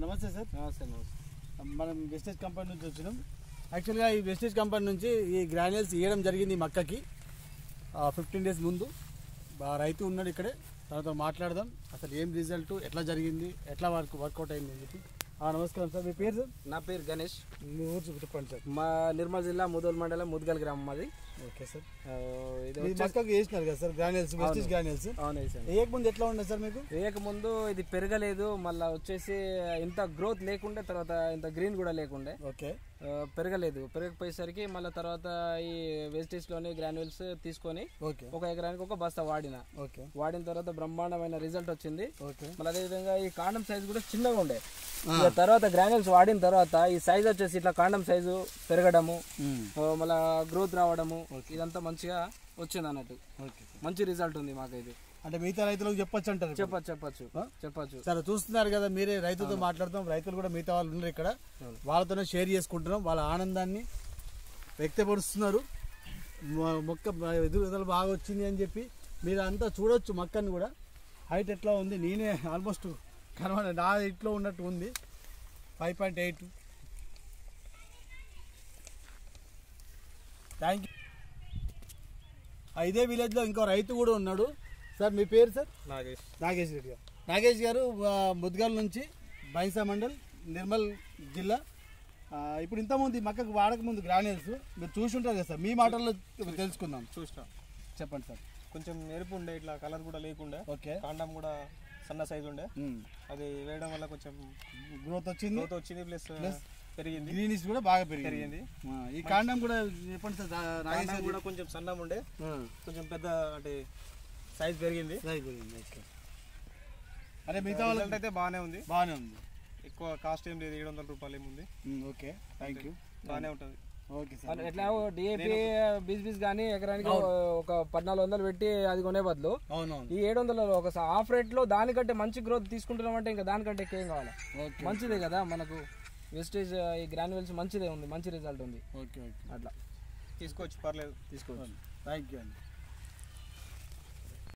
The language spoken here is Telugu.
నమస్తే సార్. నమస్తే నమస్తే. మనం వెస్టేజ్ కంపెనీ నుంచి వచ్చినాం. యాక్చువల్గా ఈ వెస్టేజ్ కంపెనీ నుంచి ఈ గ్రాన్యుల్స్ ఇవ్వడం జరిగింది మక్కకి. ఫిఫ్టీన్ డేస్ ముందు. రైతు ఉన్నాడు ఇక్కడే. తనతో మాట్లాడదాం. అసలు ఏం రిజల్ట్ ఎట్లా జరిగింది ఎట్లా వర్క్ వర్కౌట్ అయింది అని చెప్పి. నమస్కారం సార్. మీ పేరు సార్? నా పేరు గణేష్. మీ ఊరు చెప్పు- చెప్పండి సార్. మా నిర్మల్ జిల్లా ముదోల్ మండలం ముద్గల్ గ్రామం మాది. Okay sir. ఇది మక్కకి వేసినారు కదా సార్ గ్రాన్యుల్స్ వెస్టేజ్ గ్రాన్యుల్స్ అవును వేసాను. వేయకముందు ఎట్లా ఉండదు సార్ మీకు? వేయకముందు ఇది పెరగలేదు మళ్ళీ వచ్చేసి ఇంత గ్రోత్ లేకుండే తర్వాత ఇంత గ్రీన్ కూడా లేకుండే. ఓకే. పెరగలేదు. పెరగకపోయేసరికి మళ్ళీ తర్వాత ఈ వేస్టేజ్లోని గ్రాన్యుల్స్ తీసుకొని ఓకే. ఒక ఎకరానికి ఒక బస్తా వాడిన. ఓకే. వాడిన తర్వాత బ్రహ్మాండమైన రిజల్ట్ వచ్చింది. ఓకే. మళ్ళీ అదేవిధంగా ఈ కాండం సైజ్ కూడా చిన్నగా ఉండే. ఇక తర్వాత గ్రాన్యుల్స్ వాడిన తర్వాత ఈ సైజ్ వచ్చేసి ఇట్లా కాండం సైజు పెరగడము మళ్ళా గ్రోత్ రావడము ఇదంతా మంచిగా వచ్చింది అన్నట్టు. ఓకే. మంచి రిజల్ట్ ఉంది మాకు ఇది అంటే మిగతా రైతులకు చెప్పొచ్చు అంటారు. చెప్పచ్చు చెప్పచ్చు చెప్పచ్చు. సరే చూస్తున్నారు కదా మీరే రైతుతో మాట్లాడుతాం రైతులు కూడా మిగతా వాళ్ళు ఉన్నారు ఇక్కడ. వాళ్ళతోనే షేర్ చేసుకుంటున్నాం. వాళ్ళ ఆనందాన్ని వ్యక్తపరుస్తున్నారు. మొక్క ఎదుగుదల బాగా వచ్చింది అని చెప్పి మీరు అంతా చూడొచ్చు మొక్కని కూడా. హైట్ ఎట్లా ఉంది? నేనే ఆల్మోస్ట్ కనబడ నా ఇట్లో ఉన్నట్టు ఉంది. Five point eight thank you ఇదే విలేజ్లో ఇంకో రైతు కూడా ఉన్నాడు. సార్ మీ పేరు సార్? నాగేష్. నాగేష్ రెడ్డి గారు. నాగేష్ గారు ముద్గల్ నుంచి బైన్సా మండల్ నిర్మల్ జిల్లా. ఇప్పుడు ఇంతకుముందు మక్కకు వాడక ముందు గ్రాన్యూల్స్ మీరు చూసి ఉంటారు కదా సార్ మీ మాటల్లో తెలుసుకుందాం. చూసిన. చెప్పండి సార్. కొంచెం ఎరుపు ఉండే ఇట్లా కలర్ కూడా లేకుండే ఓకే. కాండం కూడా సన్న సైజు ఉండే. అది వేయడం వల్ల కొంచెం గ్రోత్ వచ్చింది. గ్రోత్ వచ్చింది ప్లస్ పెరిగింది. గ్రీనిష్ కూడా బాగా పెరిగింది. ఈ కాండం కూడా చెప్పండి సార్ కాండం కొంచెం సన్నం ఉండే. కొంచెం పెద్ద అంటే సైజ్ పెరిగింది. రైట్ పెరిగింది. అరే మిగతా వాళ్ళకి అయితే బాగానే ఉంది. బాగానే ఉంది. ఎక్కువ కాస్ట్ ఏం లేదు ఏడు వందల రూపాయలు ఏముంది. ఓకే థ్యాంక్ యూ బాగానే ఉంటుంది. ఎట్లా డిఏపి బీస్ కానీ ఎకరానికి ఒక పద్నాలుగు వందలు పెట్టి అది కొనే బదులు ఈ ఏడు వందలలో ఒక హాఫ్ రేట్లో దానికంటే మంచి గ్రోత్ తీసుకుంటున్నాం అంటే ఇంకా దానికంటే ఎక్కువ ఏం కావాలి? మంచిదే కదా మనకు. వెస్టేజ్ ఈ గ్రాన్యువల్స్ మంచిదే ఉంది మంచి రిజల్ట్ ఉంది. Okay okay. అట్లా. తీసుకోవచ్చు పర్లేదు. తీసుకోవచ్చు. థ్యాంక్ యూ అండి.